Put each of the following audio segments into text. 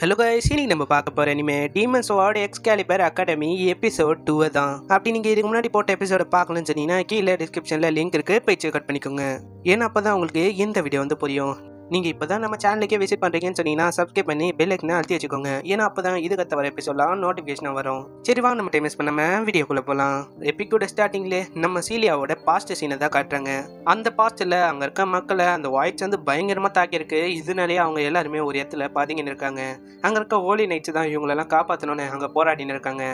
Hello guys இன்னைக்கு நம்ம பார்க்க போகிற இனிமே demon sword Excalibur academy episode two தான். அப்படி நீங்கள் இதுக்கு முன்னாடி போட்ட எபிசோட பார்க்கலன்னு சொன்னீங்கன்னா கீழே டிஸ்கிரிப்ஷனில் லிங்க் இருக்குது போய் செக் அவுட் பண்ணிக்கோங்க. ஏன்னா அப்போ தான் உங்களுக்கு இந்த வீடியோ வந்து புரியும். நீங்கள் இப்போ தான் நம்ம சேனலுக்கே விசிட் பண்ணுறீங்கன்னு சொன்னீங்கன்னா சப்ஸ்கிரைப் பண்ணி பெல் ஐக்கனை அழுத்தி வச்சுக்கோங்க. ஏன்னா அப்போ தான் இதுக்கு வர எபிசோட்லாம் நோட்டிஃபிகேஷன் வரும். சரி வாங்க நம்ம டைம் மிஸ் பண்ணாமல் வீடியோக்குள்ளே போகலாம் எபிக்கோட ஸ்டார்டிங்லே நம்ம சீலியாவோட பாஸ்ட் சீனை தான் காட்டுறாங்க. அந்த பாஸ்ட்டில் அங்கே இருக்க மக்களை அந்த வாய்ஸ் வந்து பயங்கரமாக தாக்கியிருக்கு. இதனாலேயே அவங்க எல்லாருமே ஒரு இடத்துல பாதிங்கன்னு இருக்காங்க. அங்கே இருக்க ஓலி நைட்ஸ் தான் இவங்களெல்லாம் காப்பாற்றணும்னு அங்கே போராடின்னு இருக்காங்க.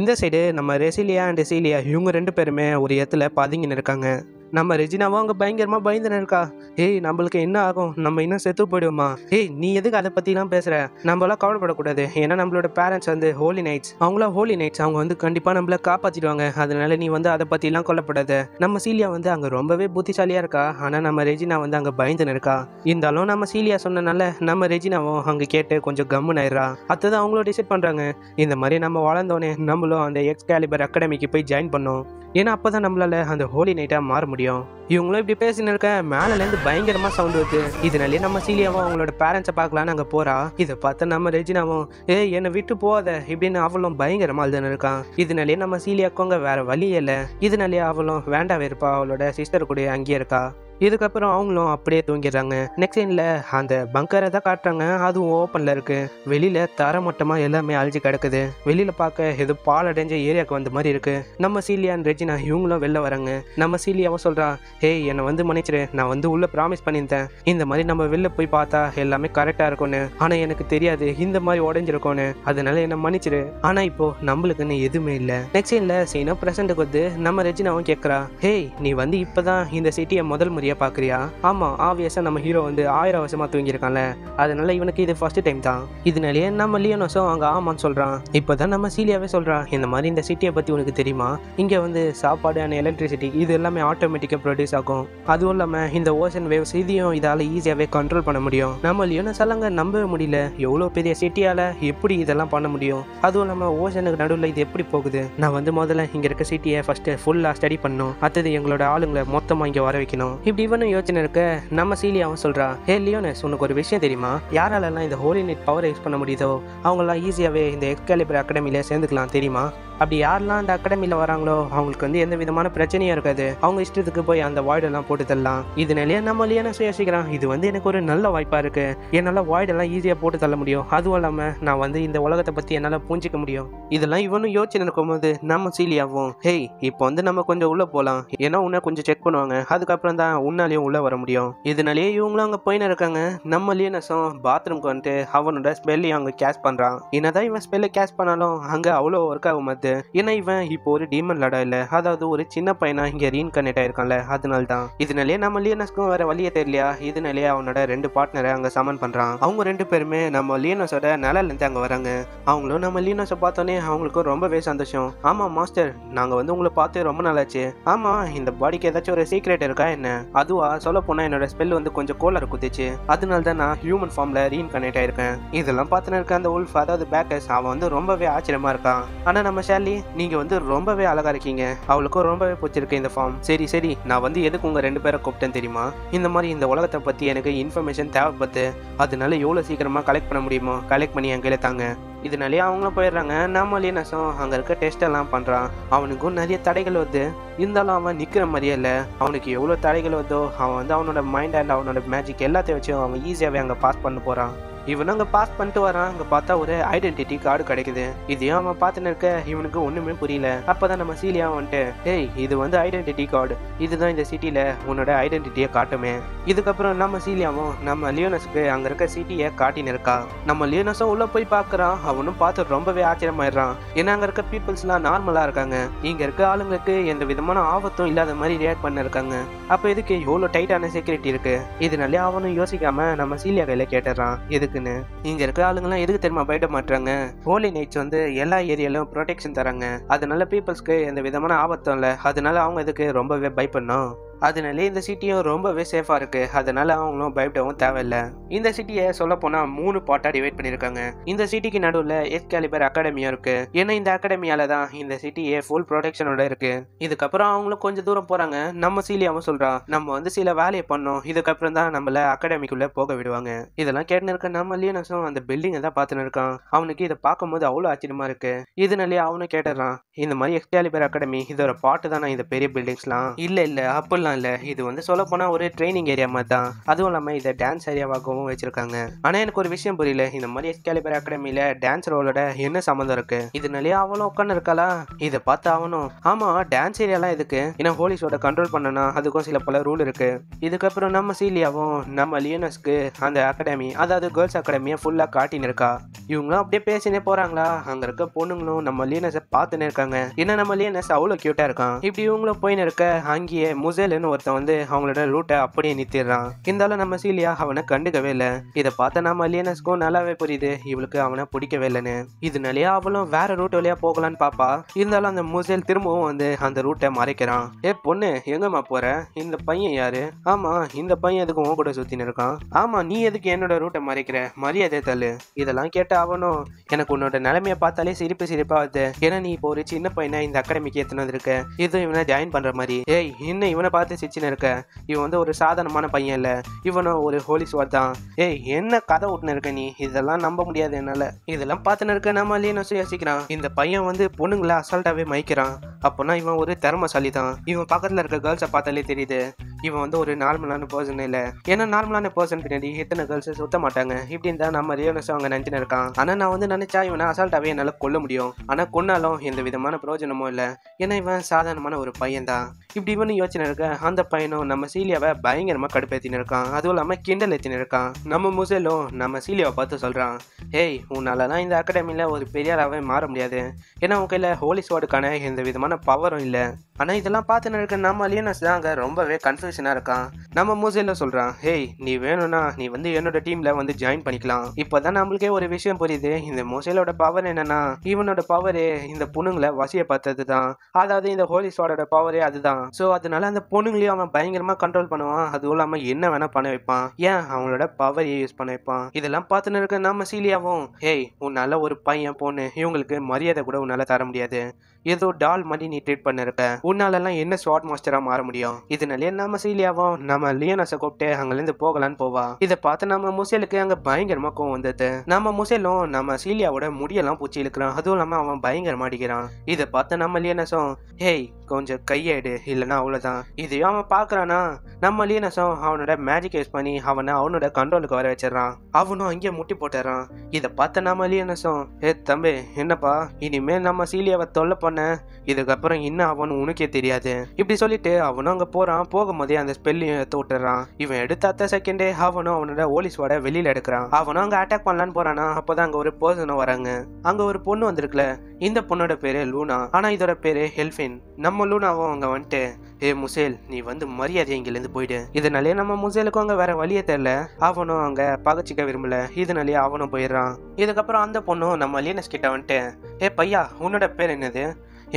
இந்த சைடு நம்ம ரெசிலியா அண்ட் சீலியா இவங்க ரெண்டு பேருமே ஒரு இடத்துல பதுங்கின்னு இருக்காங்க. நம்ம ரெஜினாவும் அங்கே பயங்கரமாக பயந்துன்னு இருக்கா. ஏய் நம்மளுக்கு என்ன ஆகும்? நம்ம இன்னும் செத்து போயிடுவோமா? ஏய் நீ எதுக்கு அதை பற்றிலாம் பேசுகிற நம்மளாம் கவலைப்படக்கூடாது. ஏன்னா நம்மளோட பேரண்ட்ஸ் வந்து ஹோலி நைட்ஸ் அவங்களாம் ஹோலி நைட்ஸ் அவங்க வந்து கண்டிப்பாக நம்மள காப்பாற்றிடுவாங்க அதனால நீ வந்து அதை பற்றிலாம் கொல்லப்படாத. நம்ம சீலியா வந்து அங்கே ரொம்பவே புத்திசாலியாக இருக்கா? ஆனால் நம்ம ரெஜினா வந்து அங்கே பயந்துன்னு இருக்கா? இருந்தாலும் நம்ம சீலியா சொன்னனால நம்ம ரெஜினாவும் அங்கே கேட்டு கொஞ்சம் கம்முன்னு ஆயிடுறா. அடுத்தது அவங்களும் டிசைட் பண்ணுறாங்க இந்த மாதிரி நம்ம வளர்ந்தோடனே நம்மளும் அந்த எக்ஸ் கேலிபர் அகாடமிக்கு போய் ஜாயின் பண்ணோம். ஏன்னா அப்போ தான் நம்மளால அந்த ஹோலி நைட்டாக மாற முடியும். இவங்களும் இப்படி பேசின்னு இருக்க மேலேருந்து பயங்கரமாக சவுண்ட் வருது. இதனாலே நம்ம சீலியாவும் அவங்களோட பேரண்ட்ஸை பார்க்கலான்னு அங்கே போகிறா இதை பார்த்து நம்ம ரெஜினாவும் ஏய் என்னை விட்டு போகாத இப்படின்னு அவளும் பயங்கரமாக அழுதுன்னு இருக்கான் இதனாலே நம்ம சீலியாக்கோங்க வேற வழியே இல்லை. இதனாலே அவளும் வேண்டாம் இருப்பா. அவளோட சிஸ்டர் கூட அங்கேயே இருக்கா. இதுக்கப்புறம் அவங்களும் அப்படியே தூங்கிடுறாங்க. நெக்ஸ்ட் சீனில் அந்த பங்கரை தான் காட்டுறாங்க. அதுவும் ஓப்பனில் இருக்குது வெளியில் தர தரமட்டமாக எல்லாமே அழிஞ்சு கிடக்குது. வெளியில் பார்க்க ஏதோ பால் அடைஞ்ச ஏரியாவுக்கு வந்த மாதிரி இருக்குது நம்ம சீலியான் ரெஜினா இவங்களும் வெளில வராங்க. நம்ம சீலியாவும் சொல்கிறான் ஹேய் என்னை வந்து மன்னிச்சிரு. நான் வந்து உள்ளே ப்ராமிஸ் பண்ணியிருந்தேன். இந்த மாதிரி நம்ம வெளில போய் பார்த்தா எல்லாமே கரெக்டாக இருக்கும்னு. ஆனால் எனக்கு தெரியாது. இந்த மாதிரி உடஞ்சிருக்கும்னு. அதனால என்னை மன்னிச்சிரு. ஆனால் இப்போது நம்மளுக்குன்னு எதுவுமே இல்லை. நெக்ஸ்ட் சீனில் சீனோ ப்ரெசண்ட்டுக்கு வந்து நம்ம ரெஜினாவும் கேட்குறா ஹேய் நீ வந்து இப்போ தான் இந்த சிட்டியை முதல் முறையாக பார்க்குறியா? ஆமாம் ஆப்வியஸாக நம்ம ஹீரோ வந்து ஆயிரம் வருஷமாக தூங்கியிருக்கான்ல. அதனால இவனுக்கு இது ஃபர்ஸ்ட் டைம் தான். இதனாலேயே நம்ம லியோனோஸும் அங்கே ஆமான்னு சொல்கிறான் இப்போ தான் நம்ம சீலியாவே சொல்கிறான் இந்த மாதிரி இந்த சிட்டியை பற்றி உனக்கு தெரியுமா? இங்கே வந்து சாப்பாடு அண்ட் எலக்ட்ரிசிட்டி இது எல்லாமே ஆட்டோமேட்டிக்காக ப்ரொடியூஸ் ஆகும். அதுவும் இல்லாமல் இந்த ஓஷன் வேவ்ஸ் இதையும் இதால் ஈஸியாகவே கண்ட்ரோல் பண்ண முடியும். நம்ம லியோனஸ் எல்லாம் நம்பவே முடியல. எவ்வளோ பெரிய சிட்டியால் எப்படி இதெல்லாம் பண்ண முடியும்? அதுவும் இல்லாமல் ஓஷனுக்கு நடுவில் இது எப்படி போகுது? நான் வந்து முதல்ல இங்கே இருக்க சிட்டியை ஃபஸ்ட்டு ஃபுல்லாக ஸ்டடி பண்ணணும். அடுத்தது எங்களோட ஆளுங்களை மொத்தமாக இங்கே வர வைக்கணும். இப்படி டிவனும் யோசனை இருக்க. நம்ம சீலியாவும் சொல்கிறா ஹே லியோனஸ் உனக்கு ஒரு விஷயம் தெரியுமா? யாராலெல்லாம் இந்த ஹோலி நைட் பவர் யூஸ் பண்ண முடியுதோ? அவங்களாம் ஈஸியாகவே இந்த எக்ஸ்கேலிபர் அகாடமியில் சேர்ந்துக்கலாம் தெரியுமா? அப்படி யாரெல்லாம் அந்த அகாடமியில் வராங்களோ அவங்களுக்கு வந்து எந்த விதமான பிரச்சனையும் இருக்காது. அவங்க இஷ்டத்துக்கு போய் அந்த வாய்டெல்லாம் போட்டு தரலாம். இதனாலேயே நம்ம நான் யோசிக்கிறான் இது வந்து எனக்கு ஒரு நல்ல வாய்ப்பாக இருக்குது என்னால் வாய்டெல்லாம் ஈஸியாக போட்டு தள்ள முடியும். அதுவும் இல்லாமல் நான் வந்து இந்த உலகத்தை பற்றி என்னால் புரிஞ்சிக்க முடியும். இதெல்லாம் இவனும் யோசனை இருக்கும்போது நம்ம சீலியாகவும் ஹேய் இப்போ வந்து நம்ம கொஞ்சம் உள்ளே போகலாம் ஏன்னா உன்னை கொஞ்சம் செக் பண்ணுவாங்க. அதுக்கப்புறம் தான் உன்னாலையும் உள்ளே வர முடியும். இதனாலேயே இவங்களும் அங்கே போயின்னு இருக்காங்க. நம்ம லியனஸும் பாத்ரூம்க்கு வந்துட்டு அவனோட ஸ்பெல்லையும் அங்கே கேஷ் பண்ணுறான் என்னதான் இவன் ஸ்பெல்லை கேஷ் பண்ணாலும் அங்கே அவ்வளோ ஒர்க் ஆகும் மாத்து ஏன்னா இவன் இப்போ ஒரு டீமன் லடா இல்ல. அதாவது ஒரு சின்ன பையனா இங்கே ரீன்கனெக்ட் ஆயிருக்கான்ல. அதனால தான் இதனாலே நம்ம லியனஸ்க்கும் வேற வழியே தெரியலையா? இதனாலே அவனோட ரெண்டு பார்ட்னரை அங்க சமன் பண்றான். அவங்க ரெண்டு பேருமே நம்ம லியனஸோட நிலையிலேருந்து அங்க வராங்க. அவங்களும் நம்ம லீனோஸை பார்த்தோன்னே அவங்களுக்கும் ரொம்பவே சந்தோஷம். ஆமா மாஸ்டர் நாங்க வந்து உங்களை பார்த்து ரொம்ப நாளாச்சு. ஆமா இந்த பாடிக்கு ஏதாச்சும் ஒரு சீக்ரெட் இருக்கா என்ன? அதுவா சொல்ல போனா என்னோட ஸ்பெல் வந்து கொஞ்சம் கோலர் குத்துச்சு. அதனால தான் நான் ஹியூமன் ஃபார்ம்ல ரீன் கனெக்ட் ஆயிருக்கேன். இதெல்லாம் பார்த்துன்னு இருக்க அந்த உல்ஃப் அதாவது பேக்கர்ஸ் அவன் வந்து ரொம்பவே ஆச்சரியமா இருக்கான். ஆனா நம்ம ஷேலி நீங்கள் வந்து ரொம்பவே அழகா இருக்கீங்க. அவளுக்கும் ரொம்பவே பிடிச்சிருக்கு இந்த ஃபார்ம் சரி சரி நான் வந்து எதுக்கு உங்கள் ரெண்டு பேரை கூப்பிட்டேன் தெரியுமா? இந்த மாதிரி இந்த உலகத்தை பற்றி எனக்கு இன்ஃபர்மேஷன் தேவைப்படுது அதனால எவ்வளோ சீக்கிரமாக கலெக்ட் பண்ண முடியுமோ கலெக்ட் பண்ணி என் கையில தாங்க. இதனாலேயே அவங்களும் போயிடுறாங்க. நம்மளே லீனஸும் அங்கே இருக்க டெஸ்ட் எல்லாம் பண்ணுறான் அவனுக்கும் நிறைய தடைகள் வருது. இருந்தாலும் அவன் நிற்கிற மாதிரியே இல்லை. அவனுக்கு எவ்வளோ தடைகள் வருதோ அவன் வந்து அவனோட மைண்ட் அண்ட் அவனோட மேஜிக் எல்லாத்தையும் வச்சு அவன் ஈஸியாகவே அங்கே பாஸ் பண்ண போகிறான் இவனும் அங்கே பாஸ் பண்ணிட்டு வரான். அங்கே பார்த்தா ஒரு ஐடென்டிட்டி கார்டு கிடைக்குது. இதையும் அவன் பார்த்துன்னு இருக்க. இவனுக்கு ஒன்றுமே புரியல. அப்போதான் நம்ம சீலியா வந்துட்டு ஏய் இது வந்து ஐடென்டிட்டி கார்டு இதுதான் இந்த சிட்டியில் உன்னோட ஐடென்டிட்டியை காட்டுமே. இதுக்கப்புறம் நம்ம சீலியாவும் நம்ம லியோனஸுக்கு அங்கே இருக்க சிட்டியை காட்டின்னு இருக்கா. நம்ம லியோனஸும் உள்ளே போய் பார்க்குறான். அவனும் பார்த்து ரொம்பவே ஆச்சரியமாயிடுறான். ஏன்னா அங்கே இருக்க பீப்புள்ஸ்லாம் நார்மலாக இருக்காங்க. இங்கே இருக்க ஆளுங்களுக்கு எந்த விதமான ஆபத்தும் இல்லாத மாதிரி ரியாக்ட் பண்ண இருக்காங்க. அப்போ இதுக்கு எவ்வளோ டைட்டான செக்யூரிட்டி இருக்கு? இதனாலே அவனும் யோசிக்காம நம்ம சீலியா கையில் கேட்டுறான். எதுக்குன்னு இங்க இருக்கிற ஆளுங்கெல்லாம் எதுக்கு தெரியுமா பயப்பட மாட்டாங்க ஹோலி நைட்ஸ் வந்து எல்லா ஏரியாலும் ப்ரொடெக்ஷன் தராங்க. அதனால பீப்புள்ஸ்க்கு எந்த விதமான ஆபத்தும் இல்லை. அதனால அவங்க இதுக்கு ரொம்பவே பயப்படணும்? அதனால இந்த சிட்டியும் ரொம்பவே சேஃபாக இருக்கு. அதனால அவங்களும் பயப்படவும் தேவையில்ல. இந்த சிட்டியை சொல்ல போனால் மூணு பாட்டாக டிவைட் பண்ணியிருக்காங்க. இந்த சிட்டிக்கு நடுவில் எஸ் கேலிபர் அகாடமியும் இருக்கு. ஏன்னா இந்த அகாடமியால தான் இந்த சிட்டியே ஃபுல் ப்ரொடெக்ஷனோட இருக்கு. இதுக்கப்புறம் அவங்களும் கொஞ்சம் தூரம் போறாங்க. நம்ம சீலியாவும் சொல்றா நம்ம வந்து சில வேலையை பண்ணோம். இதுக்கப்புறம் தான் நம்மள அகாடமிக்குள்ளே போக விடுவாங்க. இதெல்லாம் கேட்டுன்னு இருக்க நம்ம லியனஸும் அந்த பில்டிங்கை தான் பார்த்துன்னு இருக்கான். அவனுக்கு இதை பார்க்கும்போது அவ்வளோ ஆச்சரியமா இருக்கு. இதனாலே அவனும் கேட்டுறான் இந்த மாதிரி எக்ஸ்காலிபர் அகாடமி இதோட பாட்டு தானே இந்த பெரிய பில்டிங்ஸ்லாம் இல்லை இல்லை இல்ல அப்படிலாம் இல்ல இது வந்து சொல்ல போனா ஒரு ட்ரைனிங் ஏரியா மாதிரி தான் அதுவும் இல்லாம இதை டான்ஸ் ஏரியாவாகவும் வச்சிருக்காங்க. ஆனா எனக்கு ஒரு விஷயம் புரியல. இந்த மாதிரி எஸ்கேலிபர் அகாடமியில டான்ஸ் ரோலோட என்ன சம்மந்தம் இருக்கு? இதனாலே அவளும் உட்காந்து இருக்காளா? இதை பார்த்து அவனும் ஆமா டான்ஸ் ஏரியாலாம் எதுக்கு? ஏன்னா ஹோலிஸோட கண்ட்ரோல் பண்ணனா அதுக்கும் சில பல ரூல் இருக்கு. இதுக்கப்புறம் நம்ம சீலியாவும் நம்ம லியனஸ்க்கு அந்த அகாடமி அதாவது கேர்ள்ஸ் அகாடமியை ஃபுல்லா காட்டின்னு இருக்கா? இவங்களும் அப்படியே பேசினே போறாங்களா? அங்க இருக்க பொண்ணுங்களும் நம்ம லியனஸை பார்த்துன்னு இருக்காங்க. ஏன்னா நம்ம லியனஸ் அவ்வளோ கியூட்டா இருக்கான்? இப்படி இவங்களும் போயின்னு இருக்க அங்கேயே முசேலுன்னு ஒருத்தன் வந்து அவங்களோட ரூட்டை அப்படியே நிறுத்திடுறான் இருந்தாலும் நம்ம சீலியா அவனை கண்டுக்கவே இல்லை. இதை பார்த்த நம்ம லியனஸ்க்கும் நல்லாவே புரியுது. இவளுக்கு அவனை பிடிக்கவே இல்லைன்னு. இதனாலேயே அவளும் வேற ரூட் வழியா போகலான்னு பாப்பா. இருந்தாலும் அந்த முசேல் திரும்பவும் வந்து அந்த ரூட்டை மறைக்கிறான். ஏ பொண்ணு எங்கம்மா போற? இந்த பையன் யாரு? ஆமா இந்த பையன் எதுக்கு உன் கூட சுத்தின்னு இருக்கான். ஆமா நீ எதுக்கு என்னோட ரூட்டை மறைக்கிற? மரியாதை தள்ளு. இதெல்லாம் கேட்டா ஆகணும். எனக்கு உன்னோட நிலைமைய பார்த்தாலே சிரிப்பு சிரிப்பா வருது. ஏன்னா நீ இப்போ ஒரு சின்ன பையனை இந்த அகாடமிக்கு ஏத்துனது வந்திருக்க. இதுவும் இவனை ஜாயின் பண்ற மாதிரி. ஏய் இன்னும் இவனை பார்த்து சிரிச்சுன்னு இருக்க? இவன் வந்து ஒரு சாதாரணமான பையன் இல்ல. இவனும் ஒரு ஹோலி ஸ்வாட் தான். ஏய் என்ன கதை விட்டுன்னு இருக்க நீ? இதெல்லாம் நம்ப முடியாது என்னால. இதெல்லாம் பார்த்துன்னு இருக்க நம்ம நான் யோசிக்கிறான் இந்த பையன் வந்து பொண்ணுங்களை அசால்ட்டாவே மயக்கிறான் அப்போனா இவன் ஒரு திறமசாலி தான். இவன் பக்கத்துல இருக்க கேர்ள்ஸை பார்த்தாலே தெரியுது. இவன் வந்து ஒரு நார்மலான பர்சன் இல்லை. ஏன்னா நார்மலான பர்சன் பின்னாடி எத்தனை கேர்ள்ஸை சுத்த மாட்டாங்க. இப்படின்னு தான் நம்ம ரியோனஸ் அவங்க நினைச்சுன்னு இருக்கான். ஆனா நான் வந்து நினைச்சா இவனை அசால்ட்டாவே என்னால கொல்ல முடியும். ஆனா கொன்னாலும் எந்த விதமான பிரயோஜனமும் இல்ல. ஏன்னா இவன் சாதாரணமான ஒரு பையன் தான் இப்படி இவனு யோசனை இருக்க அந்த பையனும் நம்ம சீலியாவை பயங்கரமா கடுப்பேத்தின்னு இருக்கான். அதுவும் இல்லாம கிண்டல் ஏற்றினு இருக்கான். நம்ம முசேலும் நம்ம சீலியாவை பார்த்து சொல்றான். ஹேய் உன்னாலலாம் இந்த அகாடமியில ஒரு பெரியாராவே மாற முடியாது. ஏன்னா உன் கையில ஹோலி ஸ்வாடுக்கான எந்த விதமான பவரும் இல்ல. ஆனா இதெல்லாம் பார்த்து இருக்க நம்ம லியனஸ் தான் ரொம்பவே கன்ஃபியூஷனா இருக்கான். நம்ம மூசையில சொல்றான் ஹேய் நீ வேணும்னா நீ வந்து என்னோட டீம்ல வந்து ஜாயின் பண்ணிக்கலாம். இப்பதான் நம்மளுக்கே ஒரு விஷயம் புரியுது. இந்த மூசையிலோட பவர் என்னன்னா இவனோட பவரே இந்த பொண்ணுங்களை வசிய பார்த்தது தான் அதாவது இந்த ஹோலி ஸ்வாடோட பவரே அதுதான். சோ அதனால அந்த பொண்ணுங்களையும் அவன் பயங்கரமா கண்ட்ரோல் பண்ணுவான். அதுவும் இல்லாம என்ன வேணா பண்ண வைப்பான். ஏன்? அவங்களோட பவர் யூஸ் பண்ண வைப்பான்? இதெல்லாம் பார்த்துன்னு இருக்க நம்ம சீலியாவும். ஹேய் உன்னால ஒரு பையன் பொண்ணு இவங்களுக்கு மரியாதை கூட உன்னால தர முடியாது. ஏதோ டால் மாதிரி நீ ட்ரீட் உன்னால உன்னாலெல்லாம் என்ன ஸ்வாட் மாஸ்டரா மாற முடியும்? இதனாலே நம்ம சீலியாவும். நம்ம லியோனஸை கூப்பிட்டு அங்கிருந்து போகலான்னு போவா. இதை பார்த்து நம்ம முசேலுக்கு அங்க பயங்கரமா கோவம் வந்தது. நம்ம முசேலும் நம்ம சீலியாவோட முடியெல்லாம் பூச்சி இழுக்கிறான். அதுவும் இல்லாம அவன் பயங்கரமா அடிக்கிறான். இதை பார்த்து நம்ம லியோனஸும் ஹேய் கொஞ்சம் கையேடு. இல்லைன்னா அவ்வளவுதான். இதையும் அவன் பாக்குறானா நம்ம லியனசம் அவனோட மேஜிக் யூஸ் பண்ணி அவனை அவனோட கண்ட்ரோலுக்கு வர வச்சிடறான். அவனும் அங்கேயே முட்டி போட்டுறான் இதை பார்த்த நம்ம லியோனஸும் ஏ தம்பி என்னப்பா? இனிமேல் நம்ம சீலியாவை தொல்லை பண்ண இதுக்கப்புறம் என்ன ஆகும்னு உனக்கே தெரியாது. இப்படி சொல்லிட்டு அவனும் அங்க போறான். போகும்போதே அந்த ஸ்பெல்லையும் எடுத்து விட்டுறான். இவன் எடுத்த அத்த செகண்டே அவனும் அவனோட ஓலிஸ்வாட வெளியில எடுக்கிறான். அவனும் அங்க அட்டாக் பண்ணலான்னு போறானா? அப்பதான் அங்க ஒரு பர்சனும் வராங்க. அங்க ஒரு பொண்ணு வந்திருக்குல. இந்த பொண்ணோட பேரு லூனா. ஆனா இதோட பேரு ஹெல்ஃபின். நம்ம லூனாவும் அங்க வந்துட்டு ஏ முசேல் நீ வந்து மரியாதை இங்கிருந்து போயிடு. இதனாலே நம்ம முசேலுக்கும் அங்க வேற வழியே தெரியல. அவனும் அங்க பகச்சிக்க விரும்பல. இதனாலே அவனும் போயிடுறான். இதுக்கப்புறம் அந்த பொண்ணும் நம்ம லீனஸ் கிட்ட வந்துட்டு ஏ பையா உன்னோட பேர் என்னது?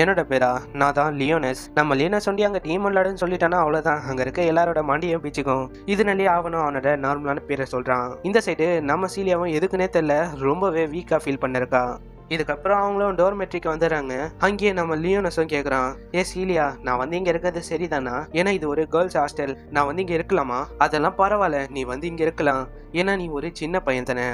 என்னோட பேரா? நான் தான் லியோனஸ். நம்ம லியோனஸ் சொல்லி அங்கே டீம் விளாடுன்னு சொல்லிட்டானா அவ்வளோதான் அங்கே இருக்க எல்லாரோட மண்டியும் பிச்சுக்கும். இதனாலே அவனும் அவனோட நார்மலான பேரை சொல்கிறான் இந்த சைடு நம்ம சீலியாவும் எதுக்குன்னே தெரியல. ரொம்பவே வீக்காக ஃபீல் பண்ணிருக்கா. இதுக்கப்புறம் அவங்களும் டோர்மெட்ரிக்கு வந்துடுறாங்க. அங்கேயே நம்ம லியோனஸும் கேட்குறான் ஏ சீலியா நான் வந்து இங்கே இருக்கிறது சரிதானா? ஏன்னா இது ஒரு கேர்ள்ஸ் ஹாஸ்டல் நான் வந்து இங்கே இருக்கலாமா? அதெல்லாம் பரவாயில்ல நீ வந்து இங்கே இருக்கலாம். ஏன்னா நீ ஒரு சின்ன பையன் தானே.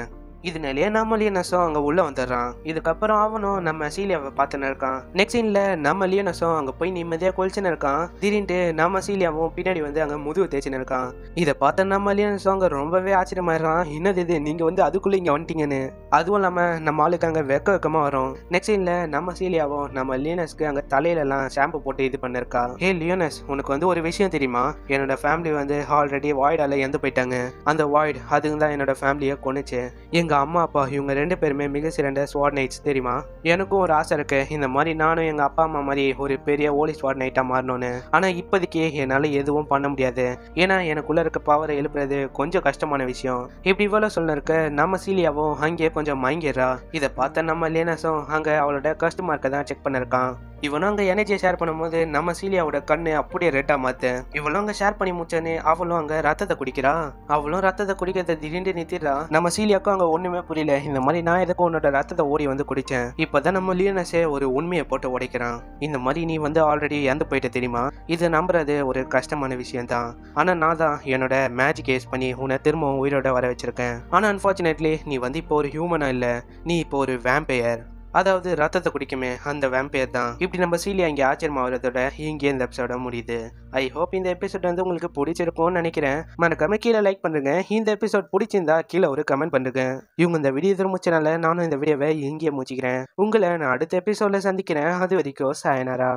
இதனாலேயே நம்ம லியனஸும் அங்கே உள்ள வந்துடுறான் இதுக்கப்புறம் அவனும் நம்ம சீலியாவை பார்த்துன்னு இருக்கான். நெக்ஸ்ட் சீன்ல நம்ம லியனஸும் அங்கே போய் நிம்மதியாக கொலிச்சுன்னு இருக்கான். திடீர்னு நம்ம சீலியாவும் பின்னாடி வந்து அங்கே முதுகு தேய்ச்சின்னு இருக்கான். இதை பார்த்த நம்ம லியனஸும் அங்கே ரொம்பவே ஆச்சரியமாயிடுறான். என்னது இது? நீங்கள் வந்து அதுக்குள்ளே இங்கே வந்துட்டீங்கன்னு. அதுவும் இல்லாமல் நம்ம ஆளுக்கு அங்கே வெக்க வெக்கமாக வரும். நெக்ஸ்ட் சீன்ல நம்ம சீலியாவும் நம்ம லியனஸ்க்கு அங்கே தலையிலலாம் ஷாம்பு போட்டு இது பண்ணிருக்கா. ஹே லியோனஸ் உனக்கு வந்து ஒரு விஷயம் தெரியுமா? என்னோட ஃபேமிலி வந்து ஆல்ரெடி வாய்டால இறந்து போயிட்டாங்க. அந்த வாய்ட் அதுங்க தான் என்னோட ஃபேமிலியை கொண்டுச்சு எங்க எங்கள் அம்மா அப்பா இவங்க ரெண்டு பேருமே மிக சிறந்த ஸ்வாட்நைட்ஸ் தெரியுமா? எனக்கும் ஒரு ஆசை இருக்கு. இந்த மாதிரி நானும் எங்கள் அப்பா அம்மா மாதிரி ஒரு பெரிய ஓலி ஸ்வாட்நைட்டாக மாறணும்னு. ஆனால் இப்போதைக்கு என்னால் எதுவும் பண்ண முடியாது. ஏன்னா எனக்குள்ளே இருக்க பவரை எழுப்புறது கொஞ்சம் கஷ்டமான விஷயம். இப்படி இவ்வளோ சொல்ல இருக்க நம்ம சீலியாவும் அங்கேயே கொஞ்சம் மயங்கிடுறா. இதை பார்த்த நம்ம லேனஸும் அங்கே அவளோட கஸ்டமர்க்கை தான் செக் பண்ணிருக்கான். இவனும் அங்க எனர்ஜியை ஷேர் பண்ணும்போது நம்ம சீலியாவோட கண்ணு அப்படியே ரெட்டா மாத்த இவளும் அங்க ஷேர் பண்ணி முடிச்சோன்னே அவளும் அங்க ரத்தத்தை குடிக்கிறா. அவளும் ரத்தத்தை குடிக்கிறத திடீர்னு நிறுத்திடுறா. நம்ம சீலியாக்கும் அங்க ஒண்ணுமே புரியல. இந்த மாதிரி நான் எதுக்கு உன்னோட ரத்தத்தை ஓடி வந்து குடிச்சேன். இப்பதான் நம்ம லியோனஸே ஒரு உண்மையை போட்டு உடைக்கிறான். இந்த மாதிரி நீ வந்து ஆல்ரெடி இறந்து போயிட்ட தெரியுமா? இது நம்புறது ஒரு கஷ்டமான விஷயம் தான் ஆனா நான் தான் என்னோட மேஜிக் யூஸ் பண்ணி உன்னை திரும்பவும் உயிரோட வர வச்சிருக்கேன். ஆனா அன்பார்ச்சுனேட்லி நீ வந்து இப்போ ஒரு ஹியூமனா இல்ல. நீ இப்போ ஒரு வேம்பையர் அதாவது ரத்தத்தை குடிக்குமே அந்த வேம்பையர் தான். இப்படி நம்ம சீலியா இங்கே ஆச்சரியமா வரதோட இங்கே இந்த எபிசோட முடியுது. ஐ ஹோப் இந்த எபிசோட் வந்து உங்களுக்கு பிடிச்சிருக்கும்னு நினைக்கிறேன். மறக்காம கீழே லைக் பண்ணுங்க. இந்த எபிசோட் பிடிச்சிருந்தா கீழே ஒரு கமெண்ட் பண்ணுங்க. இவங்க இந்த வீடியோ திரும்பிச்சனால நானும் இந்த வீடியோவை இங்கேயே முடிச்சுக்கிறேன். உங்களை நான் அடுத்த எபிசோட சந்திக்கிறேன். அது வரைக்கும் சாயனாரா